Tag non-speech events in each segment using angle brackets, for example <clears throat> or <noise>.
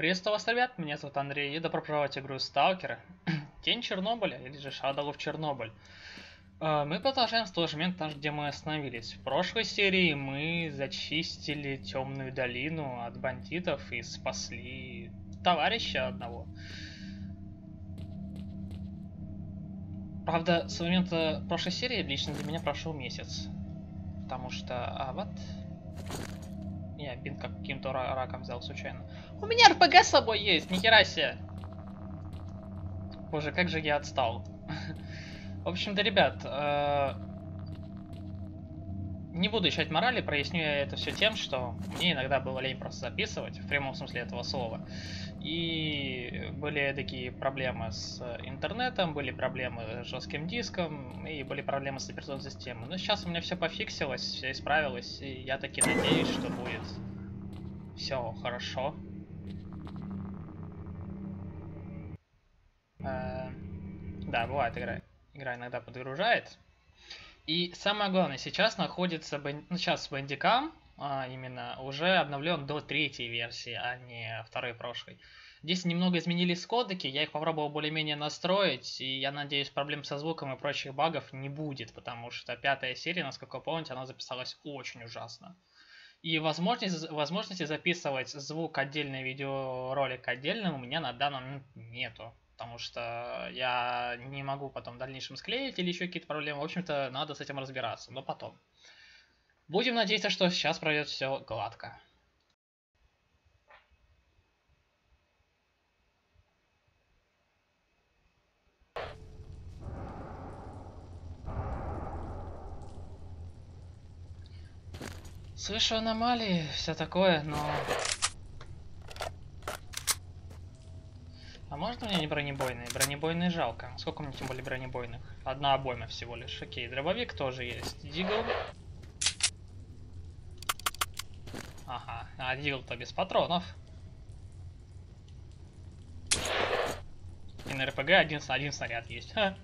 Приветствую вас, ребят, меня зовут Андрей, и добро пожаловать в игру Сталкер. <clears throat> Тень Чернобыля, или же Shadow of Чернобыль. Э, мы продолжаем с того же момента, где мы остановились. В прошлой серии мы зачистили темную долину от бандитов и спасли товарища одного. Правда, с момента прошлой серии лично для меня прошел месяц. Потому что... А, вот... Я бин как каким-то раком взял случайно. У меня РПГ с собой есть, нихера себе. Боже, как же я отстал. <laughs> В общем-то, ребят, э, не буду ищать морали, проясню я это все тем, что мне иногда было лень просто записывать, в прямом смысле этого слова. И были такие проблемы с интернетом, были проблемы с жестким диском, и были проблемы с операционной системой. Но сейчас у меня все пофиксилось, все исправилось, и я таки надеюсь, что будет все хорошо. Да, бывает, игра, игра иногда подгружает. И самое главное, сейчас находится, ну, сейчас Bandicam, а, именно, уже обновлен до третьей версии, а не второй прошлой. Здесь немного изменились кодеки, я их попробовал более-менее настроить, и я надеюсь, проблем со звуком и прочих багов не будет, потому что пятая серия, насколько вы помните, она записалась очень ужасно. И возможности, возможности записывать звук отдельный, видеоролик отдельно у меня на данный момент нету потому что я не могу потом в дальнейшем склеить или еще какие-то проблемы. В общем-то, надо с этим разбираться, но потом. Будем надеяться, что сейчас пройдет все гладко. Слышу аномалии, все такое, но А можно мне не бронебойные? Бронебойные жалко. Сколько мне тем более бронебойных? Одна обойма всего лишь. Окей, дробовик тоже есть. Дигл. Ага, а дигл-то без патронов. И на РПГ один, один снаряд есть. Ха.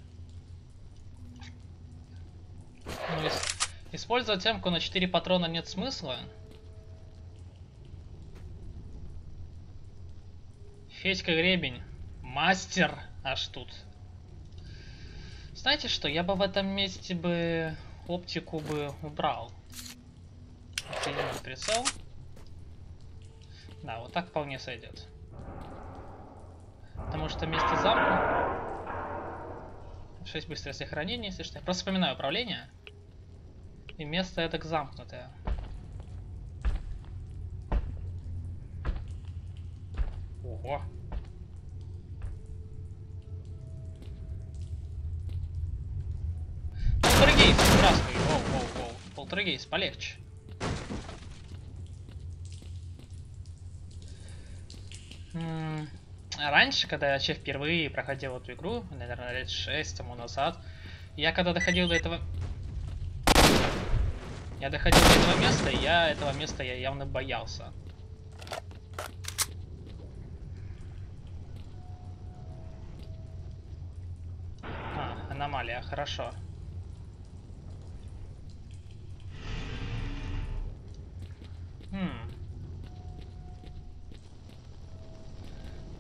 Ну, использовать эмку на 4 патрона нет смысла. Федька Гребень. Мастер аж тут. Знаете что, я бы в этом месте бы оптику бы убрал. Соединить прицел. Да, вот так вполне сойдет. Потому что вместе замка 6 быстрое сохранение, если что. Я просто вспоминаю управление. И место это замкнутое. Ого. Воу, воу, воу. Полтергейс, полегче. Раньше, когда я вообще впервые проходил эту игру, наверное, лет 6 тому назад, я когда доходил до этого... Я доходил до этого места, и я этого места я явно боялся. А, аномалия, хорошо. Хм.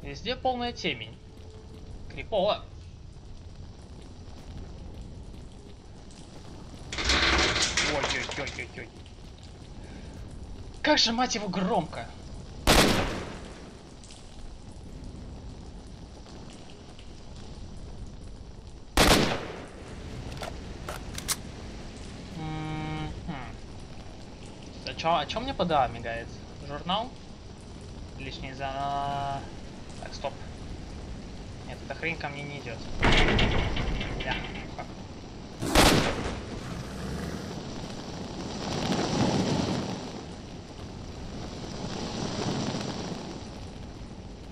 Везде полная темень. Крипово. Ой-ой-ой-ой-ой. Как же, мать его, громко. чё, а чё мне ПДА мигает? Журнал? Лишний за... Эта хрень ко мне не идет. Да?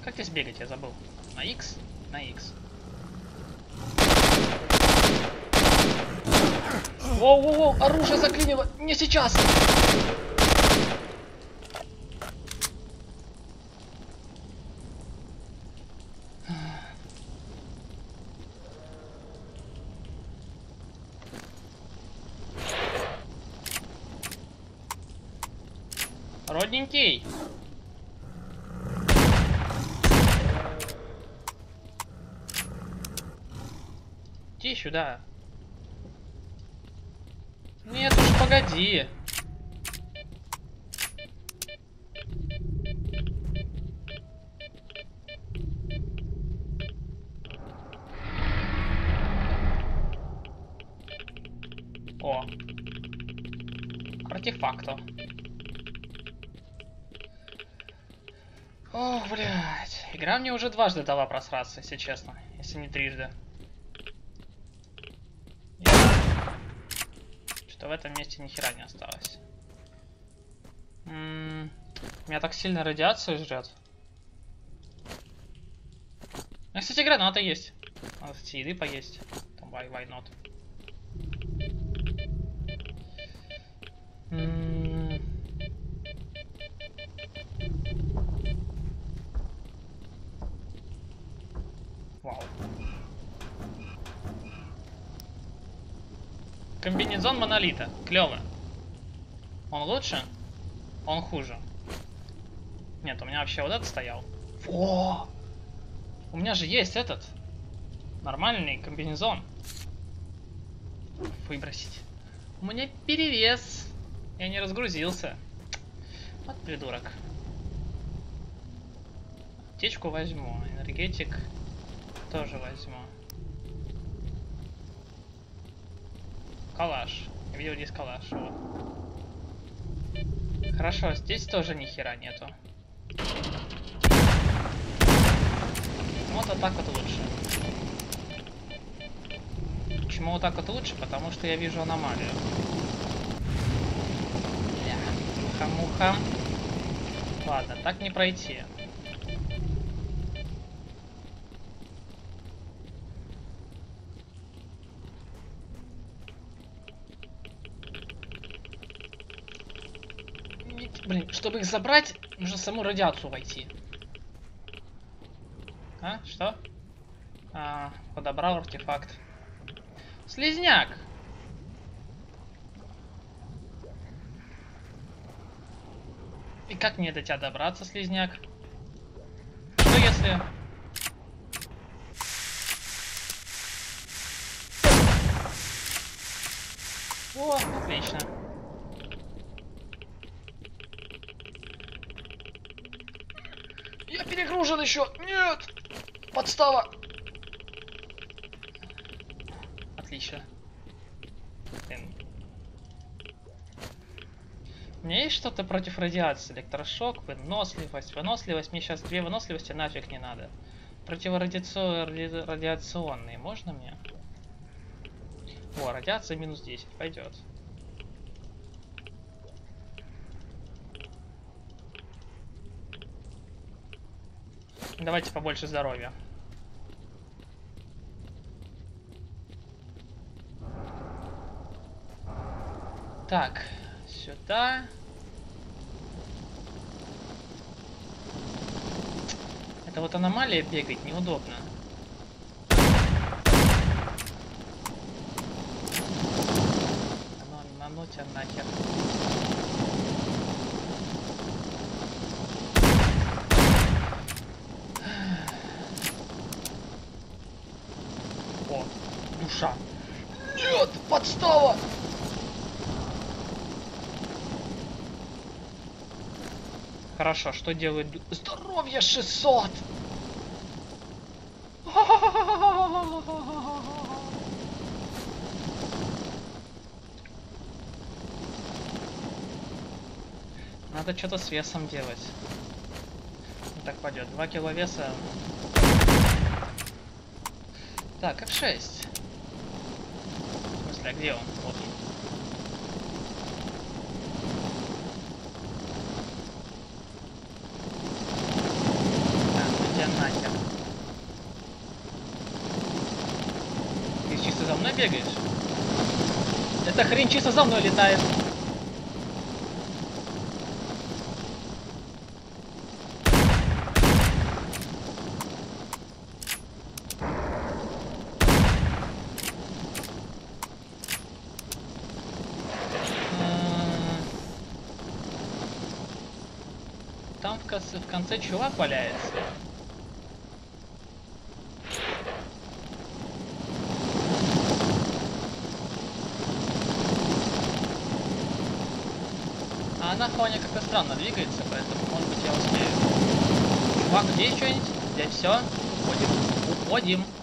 Как здесь бегать, я забыл. На X? На X. Воу-воу-воу, оружие заклинило! Не сейчас! Родненький. Иди сюда. Нет уж, погоди. О. Артефактов. О, блядь. Игра мне уже дважды дала просраться, если честно. Если не трижды. Что в этом месте ни хера не осталось. М -м меня так сильно радиацию жрет. Ну, кстати, граната есть. Надо, кстати, еды поесть. Там why, why not. Комбинезон монолита. Клево. Он лучше? Он хуже. Нет, у меня вообще вот этот стоял. О! У меня же есть этот. Нормальный комбинезон. Выбросить. У меня перевес. Я не разгрузился. Вот придурок. Аптечку возьму. Энергетик тоже возьму. Калаш. Я видел здесь калаш. Вот. Хорошо, здесь тоже ни хера нету. Вот, вот так вот лучше. Почему вот так вот лучше? Потому что я вижу аномалию. Муха-муха. Ладно, так не пройти. Блин, чтобы их забрать, нужно саму радиацию войти. А, что? А, подобрал артефакт. Слизняк! И как мне до тебя добраться, слизняк? Что если... О, отлично. Еще! Нет! Подстава! Отлично. Блин. У меня есть что-то против радиации? Электрошок, выносливость. Выносливость, мне сейчас две выносливости нафиг не надо. Противорадиационные можно мне? О, радиация минус 10, пойдет. Давайте побольше здоровья. Так, сюда. Это вот аномалия бегать неудобно. На, ну тебя нахер. О, душа. Нет, подстава! Хорошо, что делает... Здоровье 600! Надо что-то с весом делать. Так пойдет. 2 кило веса. Так, F6. В смысле, а где он? Вот он. нахер. Ты чисто за мной бегаешь? Эта хрень чисто за мной летает. конце чувак валяется. А она вполне как-то странно двигается, поэтому, может быть, я успею. Чувак, где что-нибудь? Здесь все. Уходим. Уходим.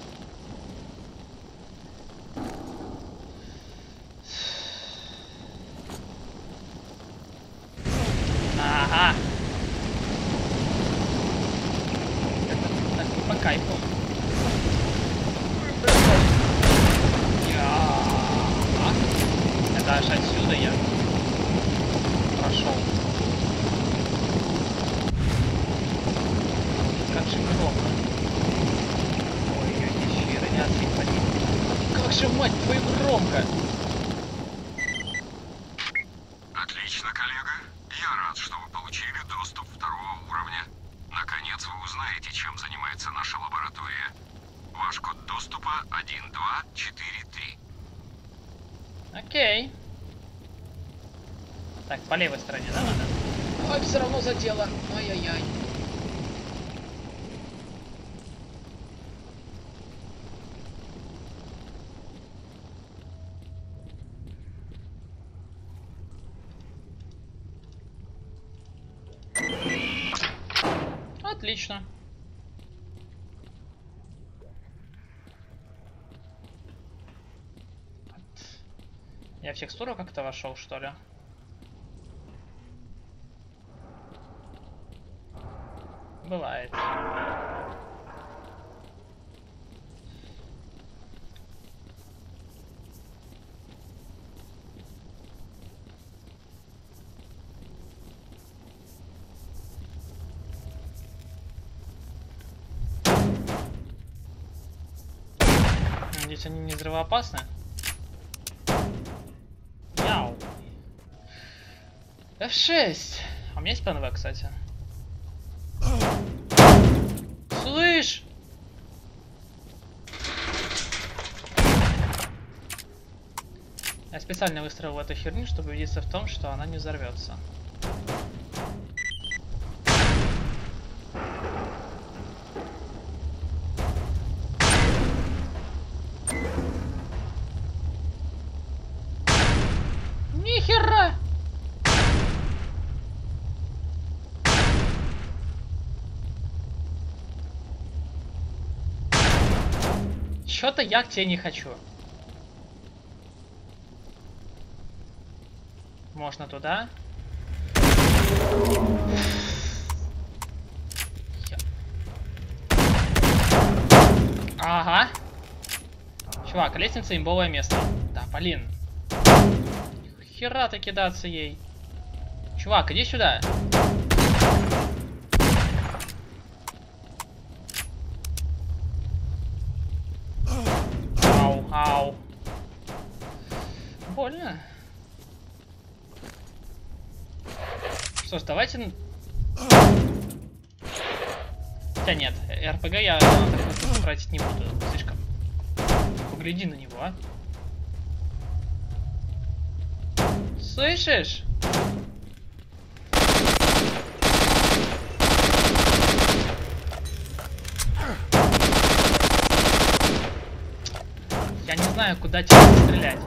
Это аж отсюда я прошел. Как же громко. Ой, ой, щиро не отсыпали. Как же, мать твою, громко! Отлично, коллега. Я рад, что вы получили доступ второго уровня. Наконец вы узнаете, чем занимается наша лаборатория. Ваш код доступа 1243. Окей. Так, по левой стороне, да, надо? Ой, все равно задело. Ай-яй-яй. Отлично. Я в текстуру как-то вошел, что ли? Бывает. Надеюсь, они не взрывоопасны? Яу. F6. А у меня есть ПНВ, кстати. Слышь! Я специально выстроил эту херню, чтобы убедиться в том, что она не взорвется. Нихера! Чё-то я к тебе не хочу. Можно туда. Ага. Чувак, лестница имбовое место. Да, блин. Хера ты кидаться ей. Чувак, иди сюда. Ау, ау. Больно. Что ж, давайте... Хотя нет, РПГ я такую штуку тратить не буду. Слишком. Погляди на него, а. Слышишь? Я не знаю, куда тебе стрелять.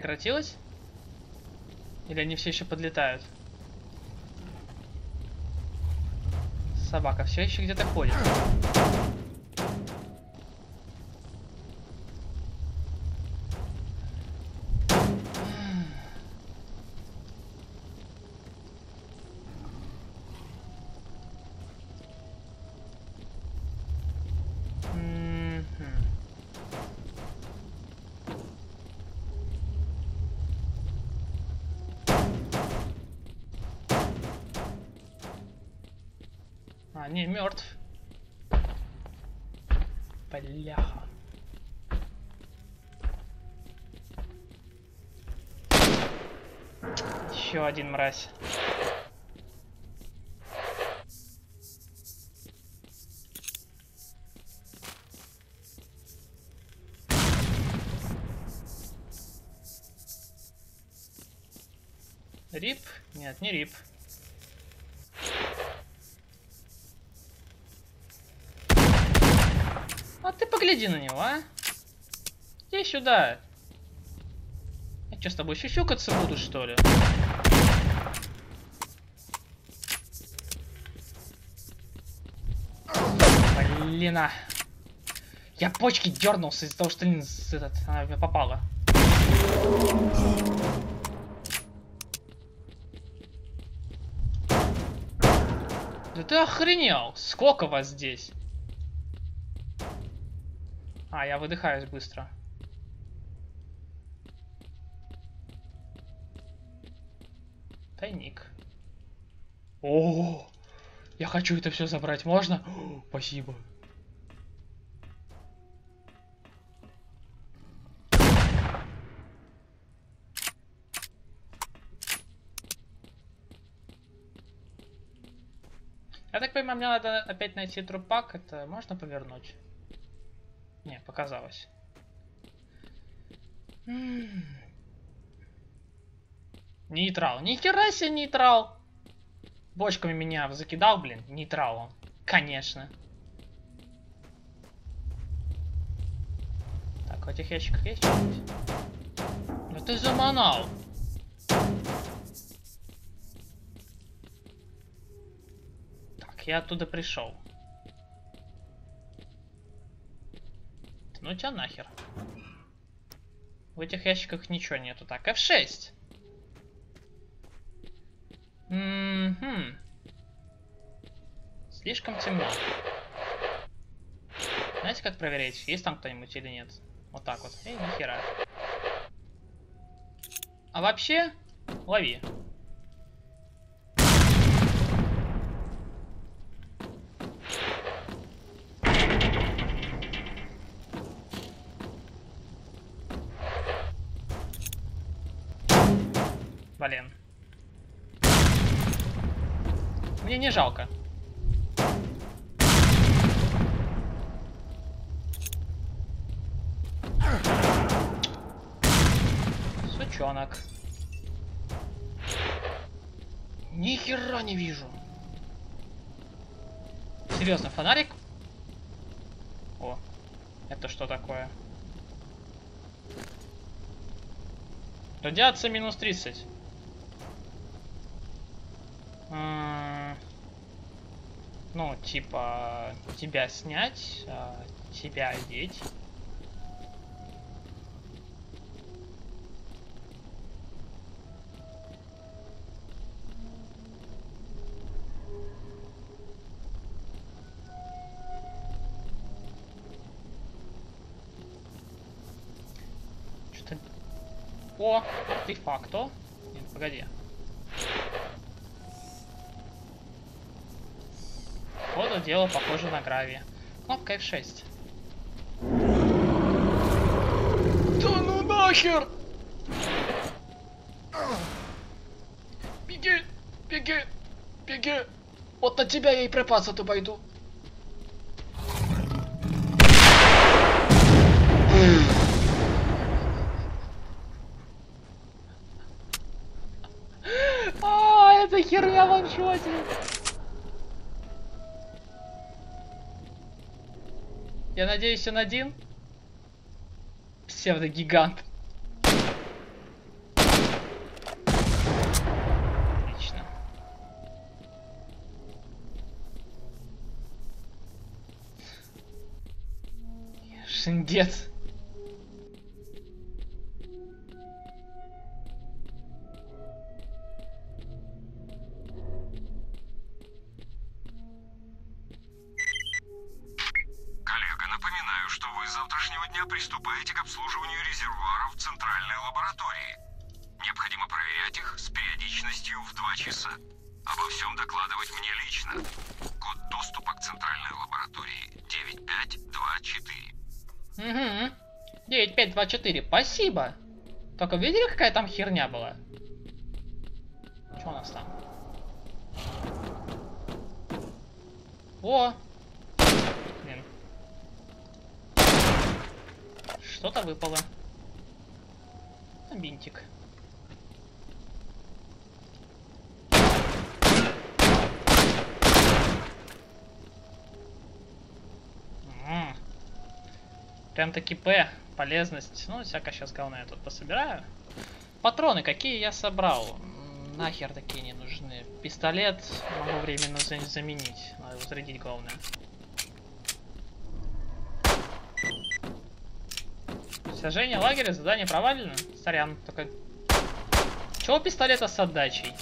Прекратилось? Или они все еще подлетают? Собака все еще где-то ходит. Один мразь. Рип? Нет, не рип. А ты по погляди на него, а? Иди сюда. Я что, с тобой сюсюкаться буду, что ли? Блин, а. Я почки дернулся из-за того, что с- этот, она мне попала. Да ты охренел! Сколько вас здесь? А, я выдыхаюсь быстро. Тайник. О, я хочу это все забрать, можно? О, спасибо. Так понимаю, мне надо опять найти трупак. Это можно повернуть? Не, показалось. Нейтрал. Ни хера себе нейтрал. Бочками меня закидал, блин. Нейтрал он. Конечно. Так, в этих ящиках есть что-нибудь? Да ты заманал. Я оттуда пришел. Ну тебя нахер. В этих ящиках ничего нету. Так, F6. Мгм. Слишком темно. Знаете, как проверить, есть там кто-нибудь или нет? Вот так вот. Эй, нихера. А вообще, лови. Блин. Мне не жалко. Сучонок. Ни хера не вижу. Серьезно, фонарик? О, это что такое? Радиация минус 30. Ну, типа, тебя снять, а, тебя одеть. О, артефакто. Нет, погоди. Дело похоже на гравий. Кнопка F6. Да ну нахер! Беги! Беги! Беги! Вот на тебя я и припасы-то пойду. Я надеюсь, он один? Псевдогигант. Отлично. Шиндец. Завтрашнего дня приступаете к обслуживанию резервуаров центральной лаборатории. Необходимо проверять их с периодичностью в 2 часа. Обо всем докладывать мне лично. Код доступа к центральной лаборатории 9524. Угу. 9524, спасибо. Только видели, какая там херня была? Что у нас там? О! Блин. Что-то выпало. Бинтик. Прям таки П, полезность. Ну, всякое сейчас говно я тут пособираю. Патроны какие я собрал? Нахер такие не нужны. Пистолет могу временно заменить. Надо его зарядить главное. Сожжение лагеря, задание провалено. Сорян, только... Чего пистолета с отдачей?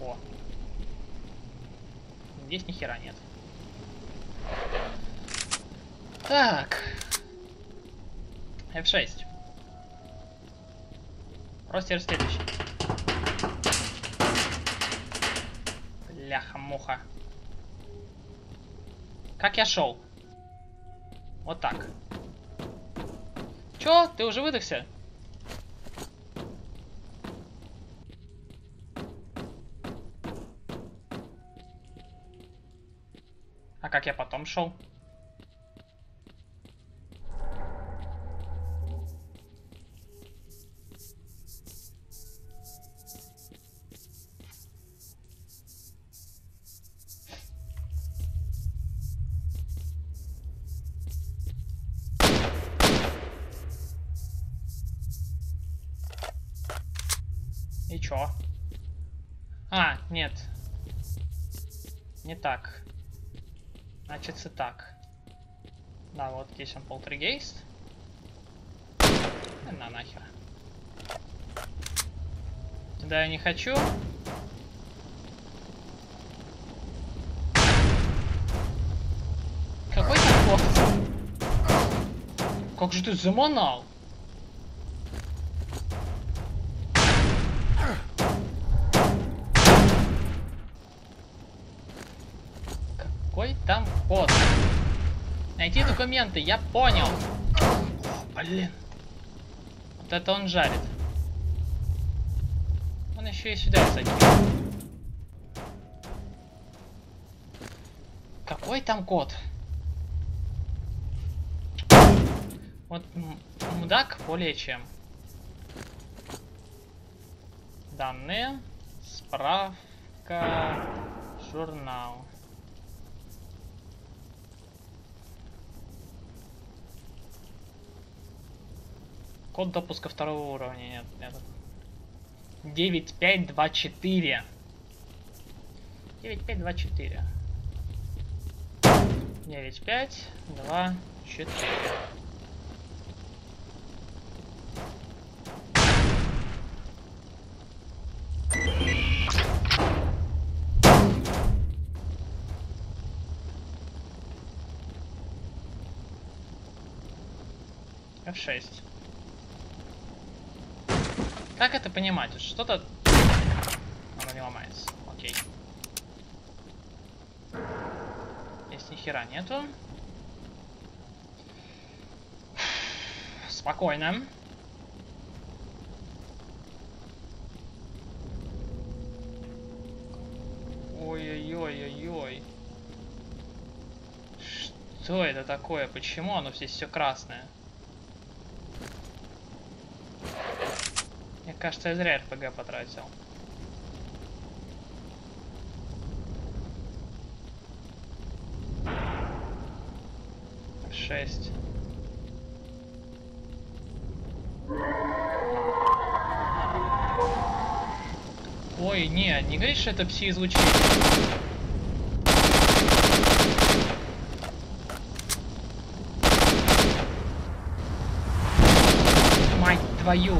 О. Здесь ни хера нет. Так. F6. Ростер следующий. Бляха-муха. Как я шел? Вот так. Чё? Ты уже выдохся? А как я потом шел? И чё? А, нет. Не так. Значит, и так. Да, вот здесь он полтергейст. На нахер. Да, я не хочу. Какой там? Как же ты заманал? Какой там код? Найти документы, я понял. Блин. Вот это он жарит. Он еще и сюда закинул. Какой там код? Вот мудак более чем. Данные. Справка. Журнал. Код допуска второго уровня. Нет, нет. 9524. 9524. 9524. F6. Как это понимать? Что-то... Оно не ломается. Окей. Здесь ни хера нету. Спокойно. Ой-ой-ой-ой-ой. Что это такое? Почему оно здесь все красное? Кажется, я зря РПГ потратил. Шесть. Ой, не, не говоришь, что это пси-излучение. Мать твою.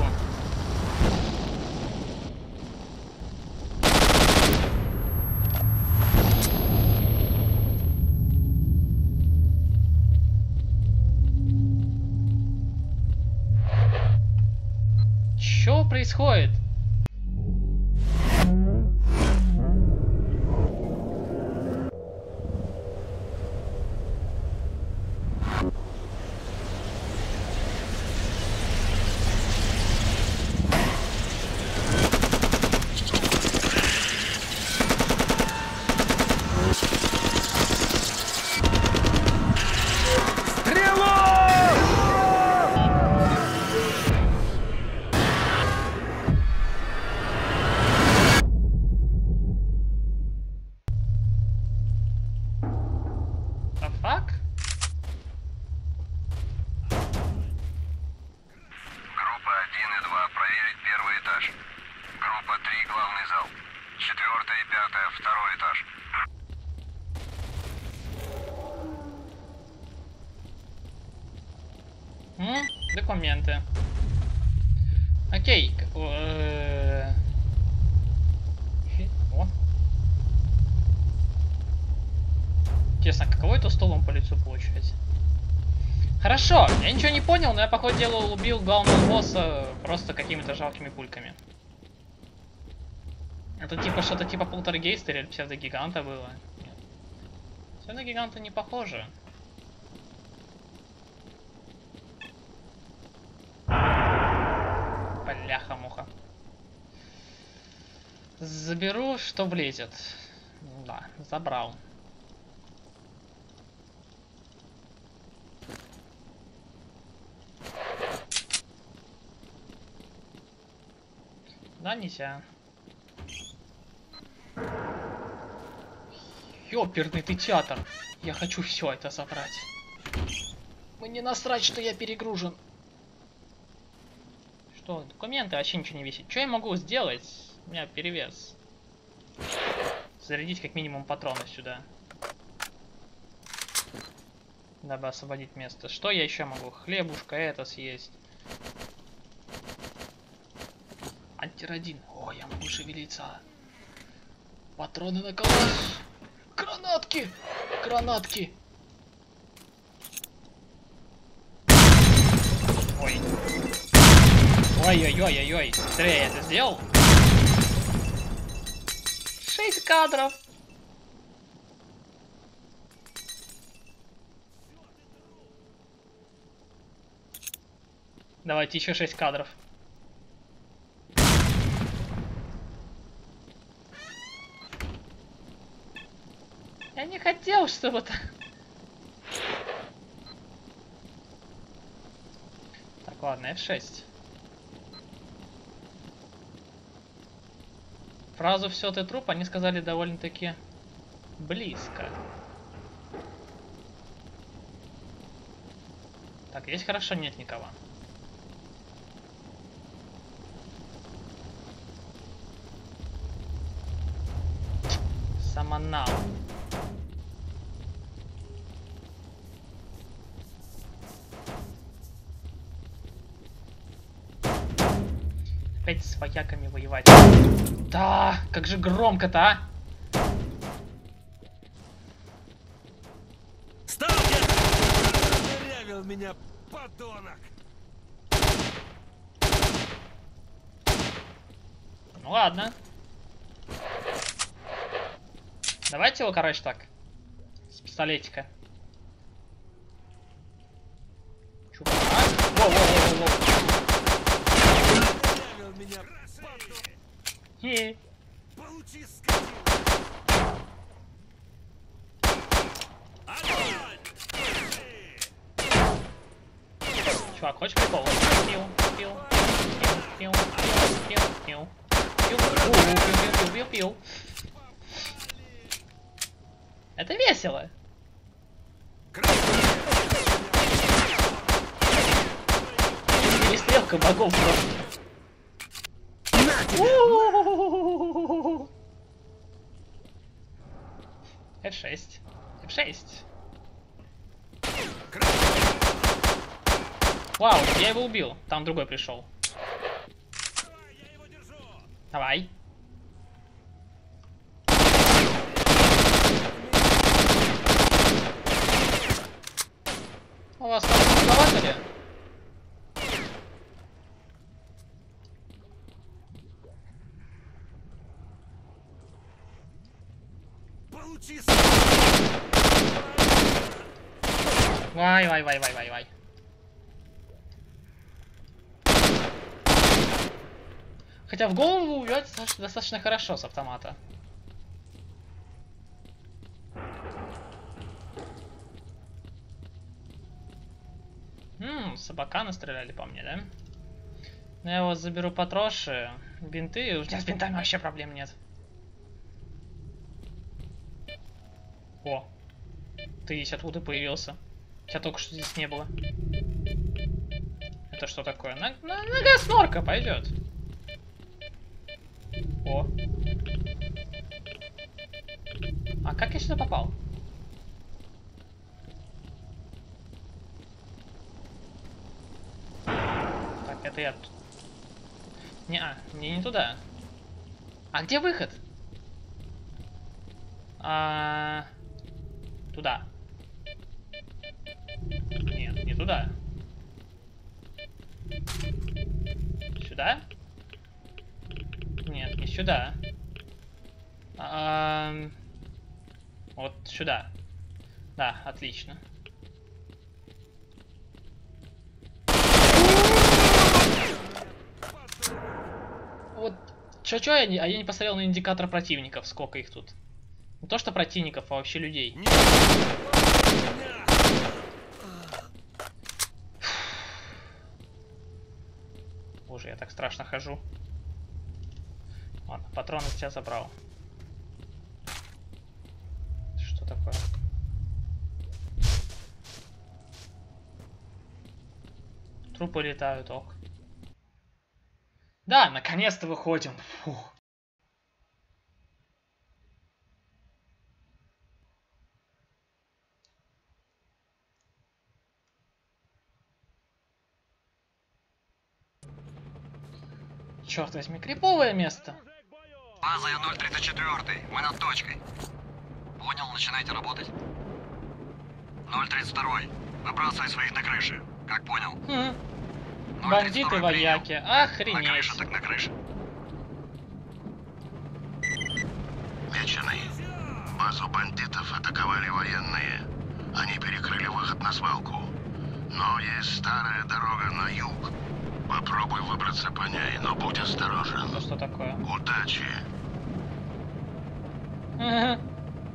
Хорошо, я ничего не понял, но я, по ходу дела, убил главного босса просто какими-то жалкими пульками. Это типа что-то типа полтергейста или псевдогиганта было? Нет. Псевдогиганта не похоже. Бляха-муха. Заберу, что влезет. Да, забрал. Да, нельзя. Ёперный ты театр. Я хочу все это забрать. Мне насрать, что я перегружен. Что, документы вообще ничего не висит. Что я могу сделать? У меня перевес. Зарядить как минимум патроны сюда. Дабы освободить место. Что я еще могу? Хлебушка это съесть. Антирадин. О, я могу шевелиться. Патроны на калаш. Гранатки! Гранатки! Ой. Ой-ой-ой-ой-ой. Я это сделал. Шесть кадров. Давайте еще шесть кадров. Я не хотел, чтобы это... Так, ладно, F6. Фразу «все, ты труп» они сказали довольно-таки близко. Так, здесь хорошо нет никого. Самонал. С вояками воевать. Да, как же громко-то, а? Сталкер! Меня, подонок! Ну ладно. Давайте его, короче, так. С пистолетика. Чувак. Воу-воу-воу-воу. Продырявил меня! Хе. Получи, скотина! Чувак, хочешь прикол? Пил, пил, пил, пил, пил, пил, пил, пил, пил, пил, пил, пил, пил. Это весело. Перестрелка богов просто. У-у-у-у-у-у-у-у. F6. F6. Вау, я его убил. Там другой пришел. Давай. У вас там слова Вай, вай, вай, вай, вай, вай. Хотя в голову убивать достаточно, хорошо с автомата. Ммм, собака настреляли по мне, да? Ну я вот заберу потроши, бинты, у меня с бинтами вообще проблем нет. О, ты здесь откуда появился? Тебя только что здесь не было. Это что такое? На- на- нога снорка пойдет. О. как я сюда попал? Так, это я тут. Не, а, не, не туда. А где выход? А, туда. Нет, не туда. Сюда? Нет, не сюда. Ам, вот сюда. Да, отлично. Вот, чё-чё я не... А я не посмотрел на индикатор противников, сколько их тут. Не то что противников, а вообще людей. Не меня! Боже, я так страшно хожу. Ладно, патроны сейчас забрал. Что такое? Трупы летают, ок. Да, наконец-то выходим. Фух. Черт возьми, криповое место. База 034, мы над точкой. Понял, начинайте работать. 032, выбрасывай своих на крыше. Как понял? Хм, 032 бандиты, вояки, На охренеть. крыше, так на крыше. Меченый. Базу бандитов атаковали военные. Они перекрыли выход на свалку. Но есть старая дорога на юг. Попробуй выбраться по ней, но будь осторожен. Это что такое? Удачи. Ага.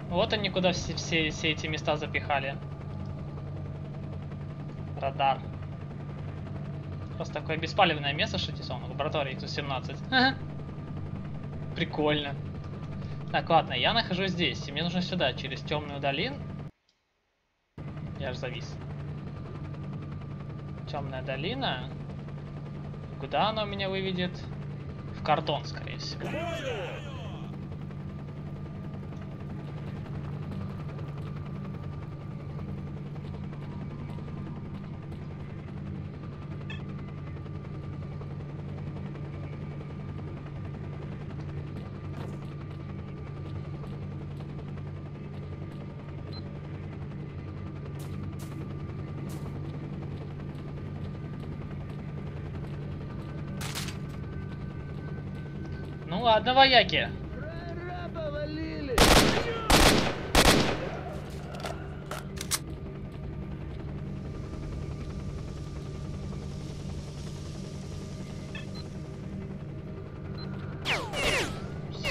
Вот они куда все, все, все эти места запихали. Радар. Просто такое беспалевное место, что здесь он, лаборатории тут 17. Ага. Прикольно. Так, ладно, я нахожусь здесь, и мне нужно сюда, через темную долину. Я же завис. Темная долина. Куда она меня выведет? В кордон, скорее всего. Ладно, вояки.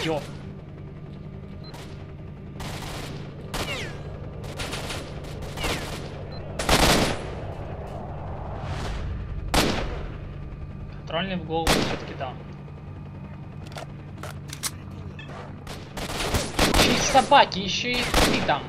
Ёп. Контрольный в голову все-таки дам. Еще и собаки, еще и ты там.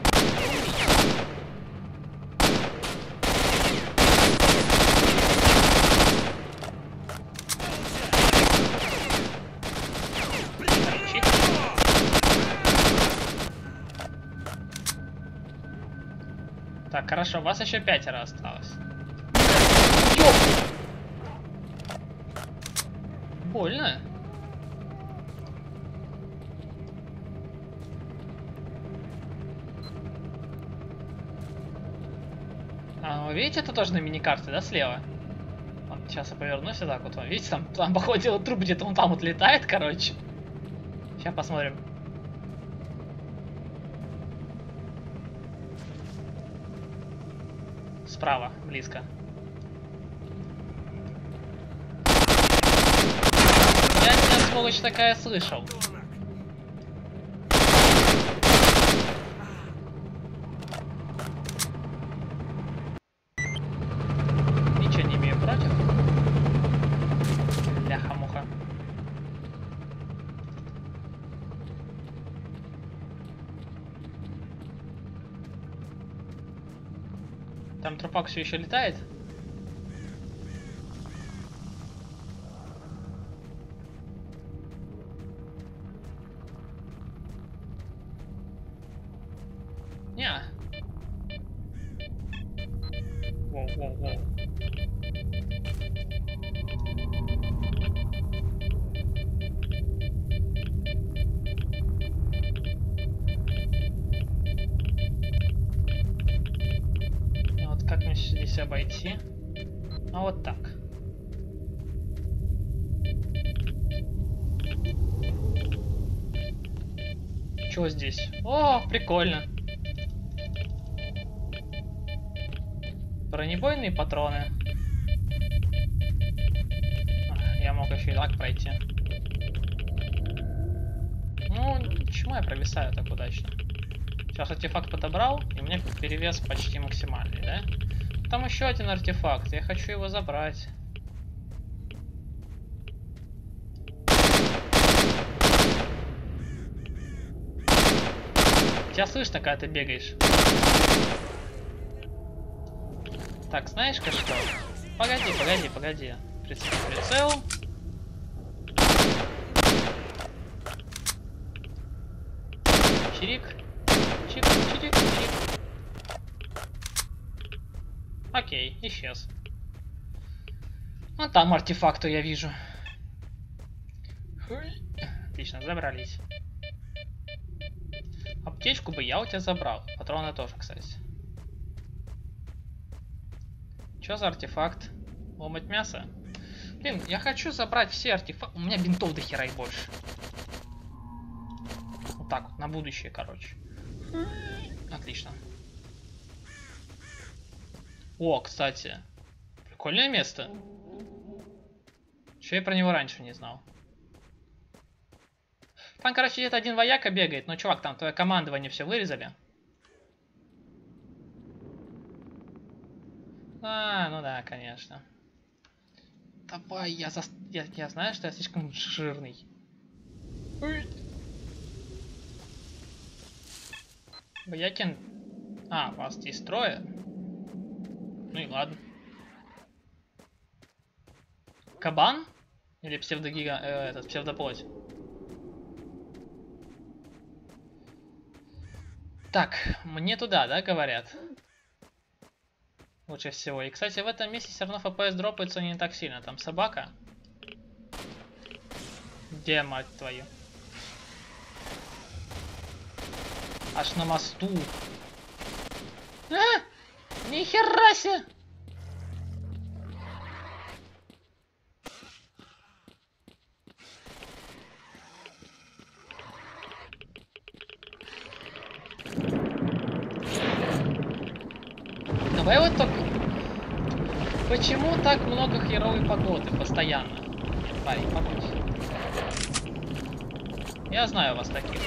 Так, хорошо, вас еще пятеро осталось. Ёп! Больно. Видите, это тоже на миникарте, да, слева? Вот сейчас я повернусь вот так вот. Видите, там, там <laughs> походу, труп где-то он там вот летает, короче. Сейчас посмотрим. Справа, близко. Я тебя, сволочь такая, слышал. Там трупак все еще летает? Не. Воу, воу, воу. Обойти? А вот так. Чего здесь? О, прикольно. Бронебойные патроны. Ах, Я мог еще и так пройти. Ну, почему я провисаю так удачно? Сейчас артефакт подобрал, и меня перевес почти максимальный, да? Там еще один артефакт, я хочу его забрать. Тебя слышно, когда ты бегаешь. Так, знаешь-ка что? Погоди, погоди, погоди. Прицел, прицел. Чирик. Чик, чирик, чирик. Окей, исчез. А там артефакту я вижу. Отлично, забрались. Аптечку бы я у тебя забрал. Патроны тоже, кстати. Чё за артефакт? Ломать мясо? Блин, я хочу забрать все артефакты. У меня бинтов до хера и больше. Вот так вот, на будущее, короче. Отлично. О, кстати. Прикольное место. Че я про него раньше не знал? Там, короче, где-то один вояка бегает. Но, чувак, там твое командование все вырезали. А, ну да, конечно. Давай, я, за... я, я знаю, что я слишком жирный. Ой. Боякин... А, вас здесь трое? Ну и ладно. Кабан? Или псевдогига... Э, этот, псевдоплоть? Так, мне туда, да, говорят? Лучше всего. И, кстати, в этом месте все равно FPS дропается не так сильно. Там собака. Где, мать твою? Аж на мосту. А! Нихера себе! Давай вот только... Почему так много херовой погоды постоянно? Парень, побудь. Я знаю вас таких.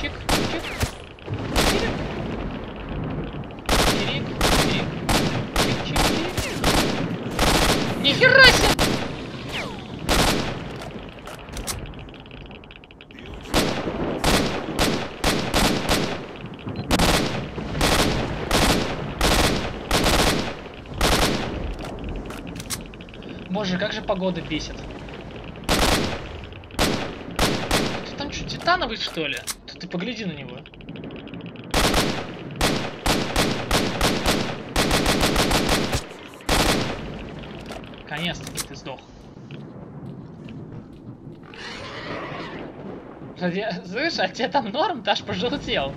Чик, чик. Чирик. Чирик, чирик. Чик, чик, чирик. Нихера себе! Боже, как же погода бесит. Ты там что, титановый что ли? Ты, ты погляди на него. Наконец-таки ты сдох. Я- Слышь, а тебе там норм, ты аж пожелтел.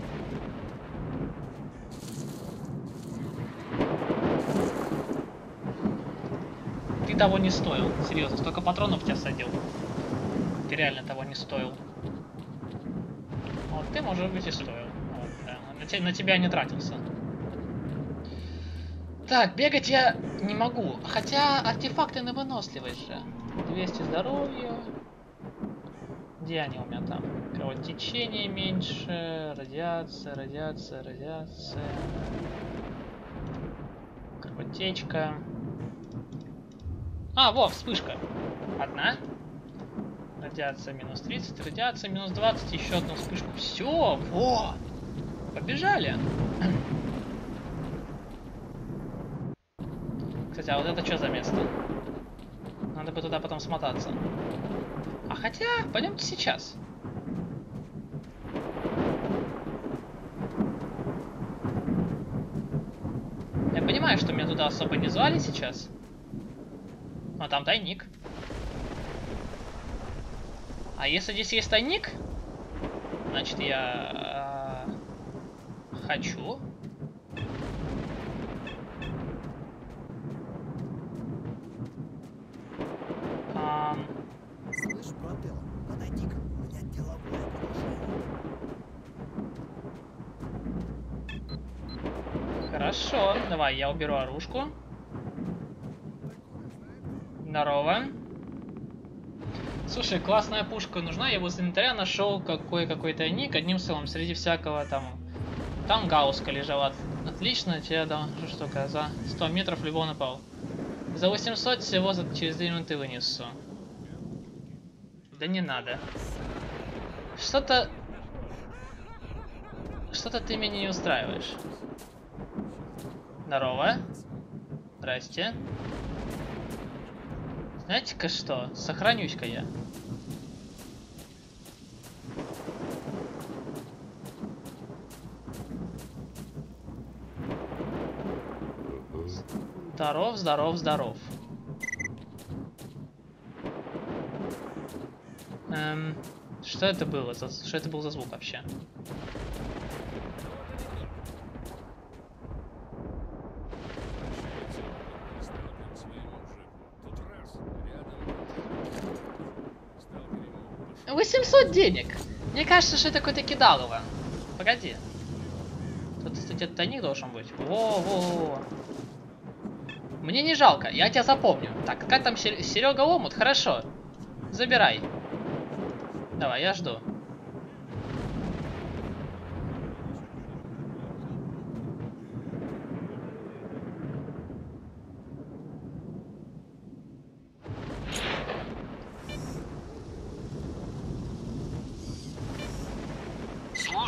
Ты того не стоил. Серьезно, столько патронов тебя садил. Ты реально того не стоил. Вот ты, может быть, и стоил. Вот, да. на, на тебя не тратился. Так, бегать я не могу. Хотя артефакты на выносливость же. 200 здоровья. Где они у меня там? Кровотечение меньше, радиация, радиация, радиация. Кровотечка. А, во, вспышка. Одна. Радиация минус 30, радиация минус 20, еще одну вспышку. Все, во! Побежали. Кстати, а вот это что за место? Надо бы туда потом смотаться. А хотя, пойдемте сейчас. Я понимаю, что меня туда особо не звали сейчас. А там тайник. А если здесь есть тайник, значит я э, хочу Хорошо, давай, я уберу оружку. Здорово. Слушай, классная пушка нужна. Я возле инвентаря нашел какой какой тайник. Одним словом, среди всякого там... Там гауска лежала. Отлично, тебе дам штука. За 100 метров любого напал. За 800 всего за, через 2 минуты вынесу. Да не надо. Что-то... Что-то ты меня не устраиваешь. Здорово. Здрасте. Знаете-ка что? Сохранюсь-ка я. Здоров, здоров, здоров. Эм, что это было? Что это был за звук вообще? Сталкер своему же. Тут раз, рядом. Сталкер ему 800 денег! Мне кажется, что это какой-то кидалово. Погоди. Тут, кстати, тайник должен быть. Во-во-во. Мне не жалко, я тебя запомню. Так, какая там Серега Омут? Хорошо. Забирай. Давай, я жду.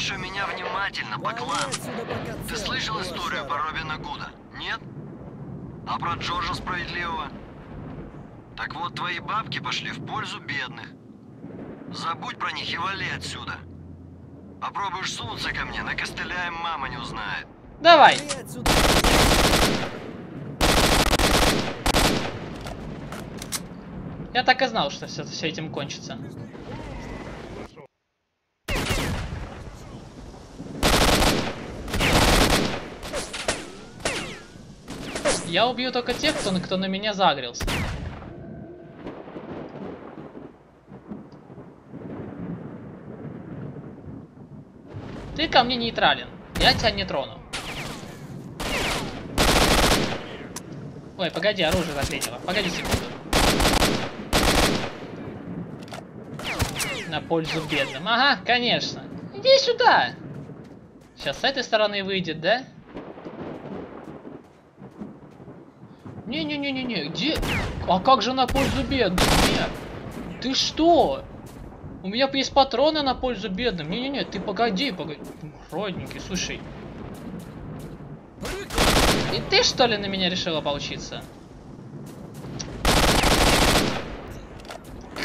Слушай меня внимательно, Баклан. Ты слышал историю про Робина Гуда? Нет? А про Джорджа Справедливого? Так вот, твои бабки пошли в пользу бедных. Забудь про них и вали отсюда. Попробуешь сунуться ко мне, накостыляем, мама не узнает. Давай. Я так и знал, что все, все этим кончится. Я убью только тех, кто, кто на меня загрелся. Ты ко мне нейтрален. Я тебя не трону. Ой, погоди, оружие заклинило. Погоди секунду. На пользу бедным. Ага, конечно. Иди сюда. Сейчас с этой стороны выйдет, да? Не-не-не-не-не, где? А как же на пользу бедным? Нет. Ты что? У меня есть патроны на пользу бедным. Не-не-не, ты погоди, погоди. Родненький, слушай. И ты что ли на меня решила поучиться?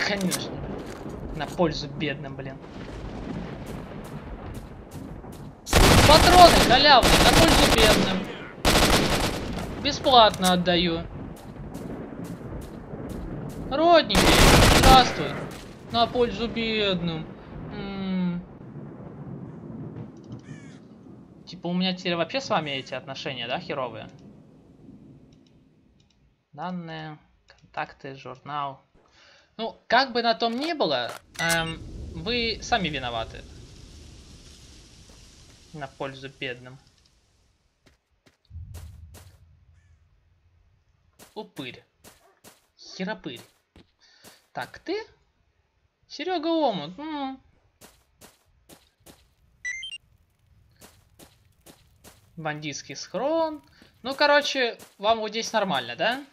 Конечно. На пользу бедным, блин. Патроны халявные, на пользу бедным. Бесплатно отдаю. Родненький, здравствуй. На пользу бедным. М. Типа у меня теперь вообще с вами эти отношения, да, херовые? Данные, контакты, журнал. Ну, как бы на том ни было, эм, вы сами виноваты. На пользу бедным. Упырь. Херопырь. Так, ты? Серега Омут. м. Бандитский схрон. Ну, короче, вам вот здесь нормально, да?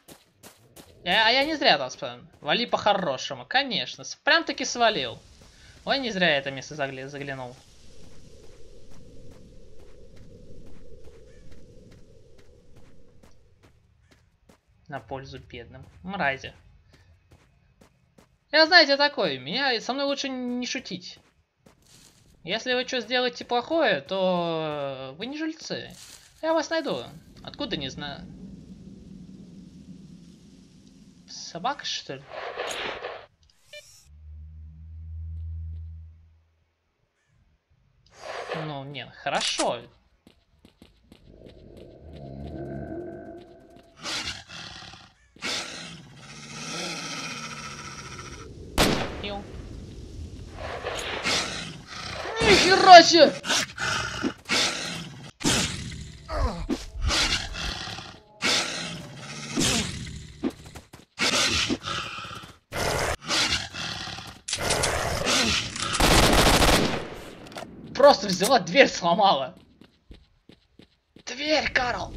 Я- а я не зря там спрашиваю. Вали по-хорошему. Конечно. Прям-таки свалил. Ой, не зря я это место загля- заглянул. На пользу бедным. Мрази. Я, знаете, такой. Меня со мной лучше не шутить. Если вы что сделаете плохое, то вы не жильцы. Я вас найду. Откуда не знаю? Собака, что ли? Ну, нет, хорошо. Нихера себе! Просто взяла дверь сломала. Дверь, Карл!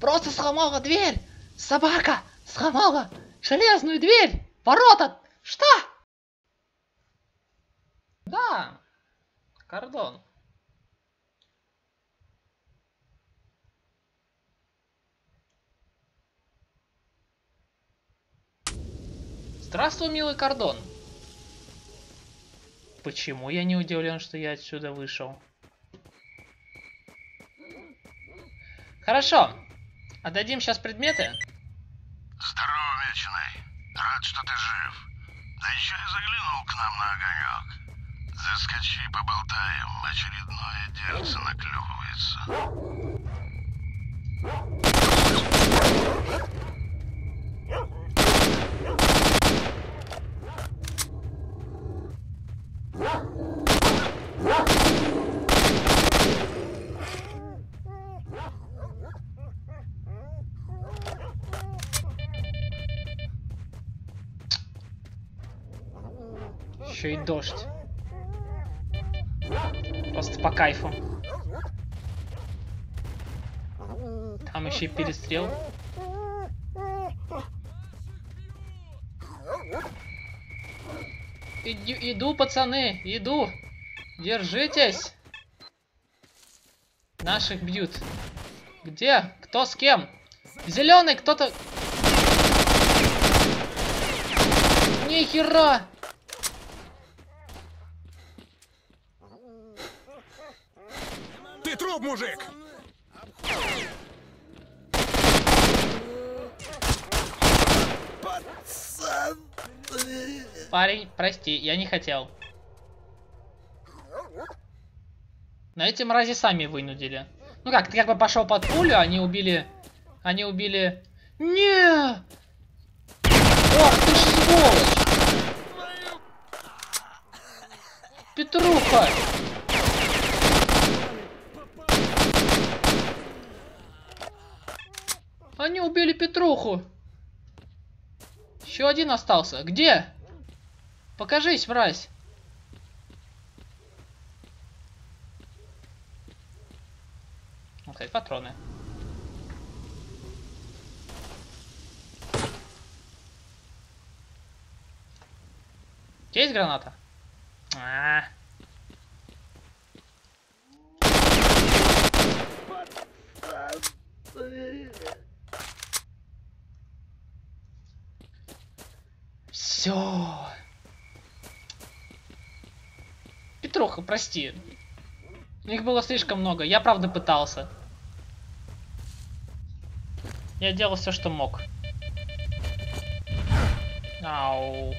Просто сломала дверь! Собака сломала железную дверь! Ворота! Что? Да, кордон. Здравствуй, милый кордон. Почему я не удивлен, что я отсюда вышел? Хорошо. Отдадим сейчас предметы. Здорово, Вечный. Рад, что ты жив. Да еще и заглянул к нам на огонек. Заскочи, поболтаем. Очередное дельце наклевывается. Еще и дождь. Просто по кайфу. Там еще и перестрел. Иду, иду, пацаны, иду. Держитесь. Наших бьют. Где? Кто с кем? Зеленый кто-то... Нихера! Ты труп, мужик! Парень, прости, я не хотел. Но эти мрази сами вынудили. Ну как, ты как бы пошел под пулю, они убили... Они убили... Не! Ох ты ж сволочь! Петруха! Они убили Петруху! Еще один остался. Где? Покажись, мразь. Вот, кстати, патроны. Есть граната? А. Все. Петруха, прости. Их было слишком много. Я правда пытался. Я делал все, что мог. Ау.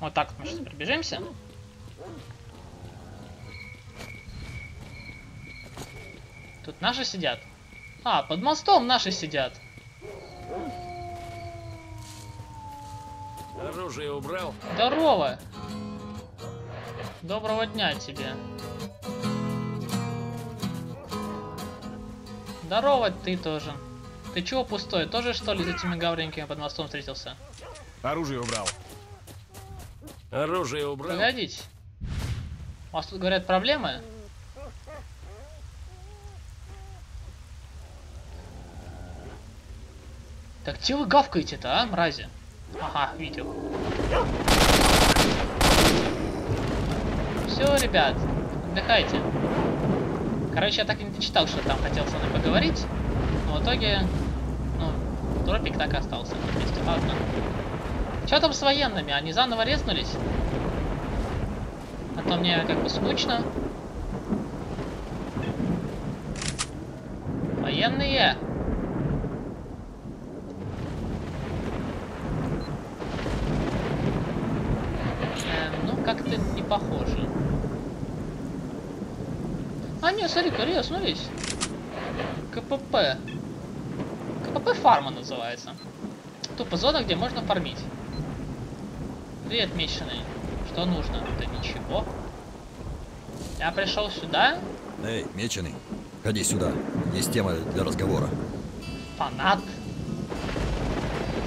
Вот так вот мы сейчас пробежимся. Тут наши сидят. А, под мостом наши сидят. Оружие убрал? Здорово. Доброго дня тебе. Здорово, ты тоже. Ты чего пустой? Тоже что ли с этими гавренькими под мостом встретился? Оружие убрал. Оружие убрал? Погодите. У вас тут, говорят, проблемы? Так где вы гавкаете-то, а, мрази? Ага, видел. Все, ребят, отдыхайте. Короче, я так и не дочитал, что там хотел со мной поговорить. Но в итоге Дропик так и остался. на месте. Ладно. Что там с военными? Они заново резнулись? А то мне как бы скучно. Военные! Эм, ну, как-то не похоже. А, не, смотри-ка, резнулись. КПП. КПП фарма называется. Тупо зона, где можно фармить. Привет, меченый. Что нужно? Да ничего. Я пришел сюда, Эй, меченый, ходи сюда. Есть тема для разговора. фанат.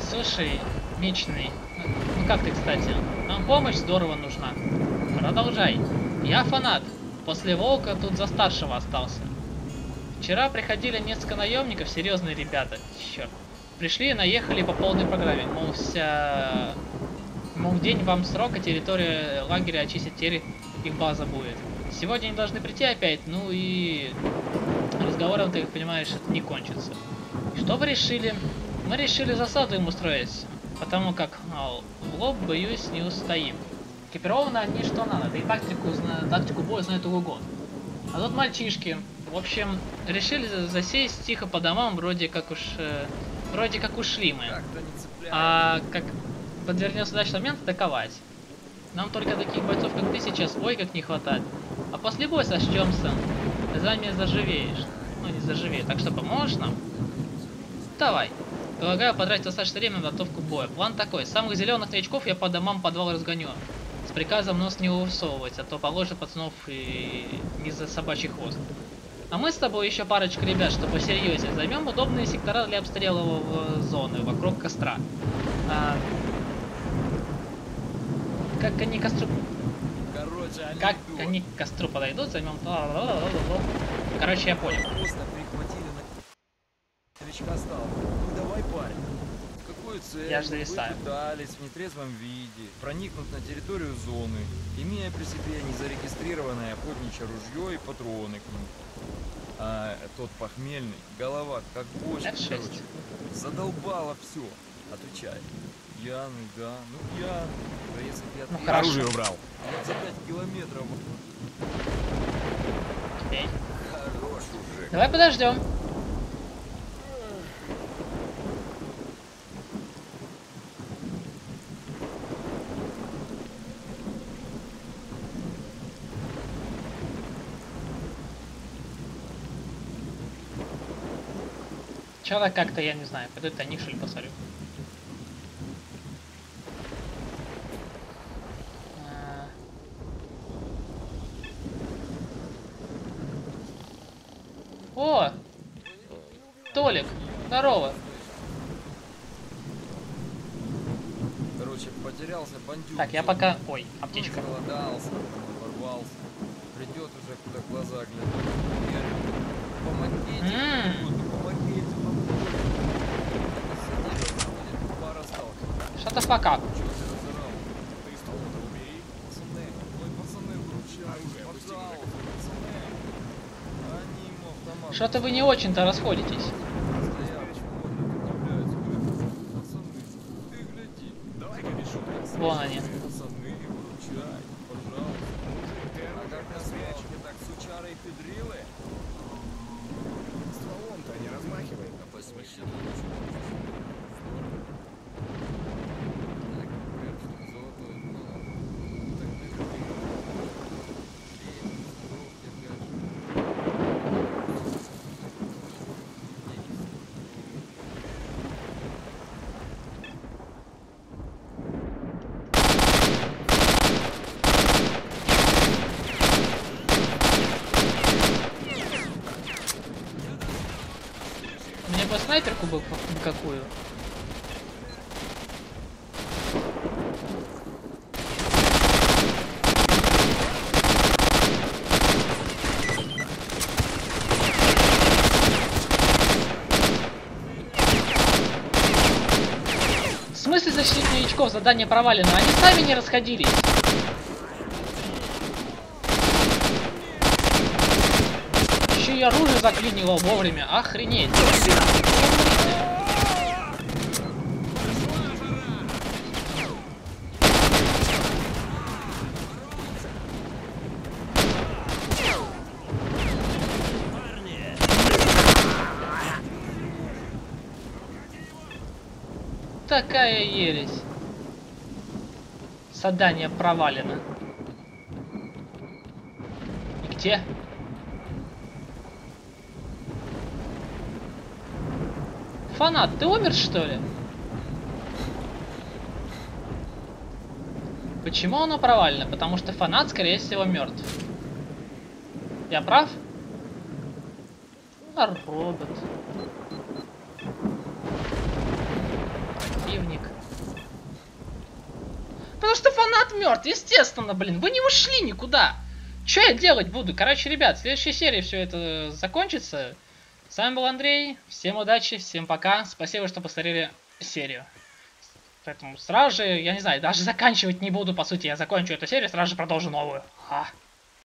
Слушай, меченый, ну как ты, кстати? Нам помощь здорово нужна. Продолжай. Я фанат. После волка тут за старшего остался. Вчера приходили несколько наемников, серьезные ребята, черт. Пришли и наехали по полной программе. Мол, вся... Мол, день вам срока, территория лагеря очистить, теперь их база будет. Сегодня они должны прийти опять, ну и... Разговором, ты понимаешь, это не кончится. Что вы решили? Мы решили засаду им устроить, потому как а, в лоб, боюсь, не устоим. Экипированы они что надо, да и тактику, тактику боя знают ого А тут мальчишки, в общем, решили за- засесть тихо по домам, вроде как уж, э, вроде как ушли мы. А как подвернется удачный момент, атаковать. Нам только таких бойцов, как ты сейчас, ой, как не хватает. А после боя сочтемся. Ты за меня заживеешь. Ну, не заживеешь. Так что поможешь нам? Давай. Предлагаю потратить достаточно время на готовку боя. План такой. Самых зеленых новичков я по домам подвал разгоню. С приказом нос не высовывать, а то положит пацанов и не за собачий хвост. А мы с тобой еще парочка ребят, что посерьезнее. Займем удобные сектора для обстрела в зоны вокруг костра. А, как они к костру... Как они к костру подойдут, займем... Короче, я понял. Просто прихватили на новичка стал. Ну давай, парень. С какой целью Я ж вы зависаю. пытались в нетрезвом виде проникнуть на территорию зоны, имея при себе незарегистрированное охотничье ружье и патроны к нему? А тот похмельный, голова как бочка, F6. короче. Задолбало все. Отвечай. Пьяный, да. Ну пьяный. Да если бы я Ну. Оружие убрал. я за 5 километров. Окей. Хорош уже. Давай подождем. Чё-то как-то, я не знаю, пойду тайник что ли посмотрю. А. О! Толик, здорово. Короче, потерялся бандюк. Так, я пока... Ой, аптечка. Проголодался, порвался. Придет уже, куда глаза глядят. Помогите, помогите, помогите. Что-то пока. Что-то вы не очень-то расходитесь. Стоят, смотрят, удивляются, говорят, пацаны, ты гляди. Давай-ка без шуток. Вон они. Пацаны, выручай, пожалуйста. А как на свечке, так сучары и педрилы? Стволом-то не размахивай. А посмеши. Так, прям что золотое было. Так ты же ты. Лень, здоров, я гляжу. Мне бы снайперку бы какую. В смысле защитить новичков? Задание провалено. Они сами не расходились. Еще и оружие заклинило вовремя. Охренеть. такая ересь? Задание провалено. И где? Фанат, ты умер что ли? Почему оно провалено? Потому что фанат, скорее всего, мертв. Я прав? А робот. Потому что фанат мертв, естественно, блин. Вы не ушли никуда. Что я делать буду? Короче, ребят, в следующей серии все это закончится. С вами был Андрей. Всем удачи, всем пока. Спасибо, что посмотрели серию. Поэтому сразу же, я не знаю, даже заканчивать не буду, по сути. Я закончу эту серию, сразу же продолжу новую. Ха.